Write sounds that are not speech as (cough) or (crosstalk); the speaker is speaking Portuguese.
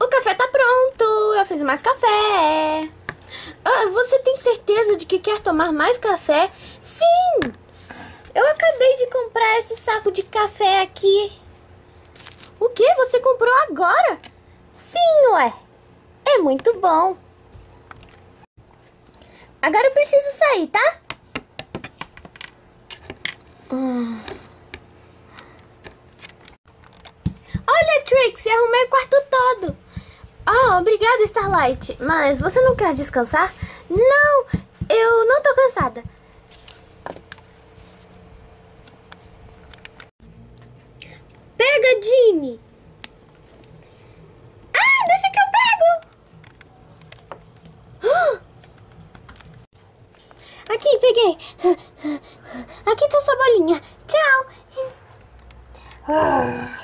O café tá pronto. Eu fiz mais café. Ah, você tem certeza de que quer tomar mais café? Sim! Eu acabei de comprar esse saco de café aqui. O que? Você comprou agora? Sim, ué. É muito bom. Agora eu preciso sair, tá? Hum. Olha, Trixie, arrumei o quarto obrigada, Starlight. Mas você não quer descansar? Não, eu não tô cansada. Pega, Jimmy. Ah, deixa que eu pego. (gasps) Aqui, peguei. (gasps) Aqui tá sua bolinha. Tchau. Ah.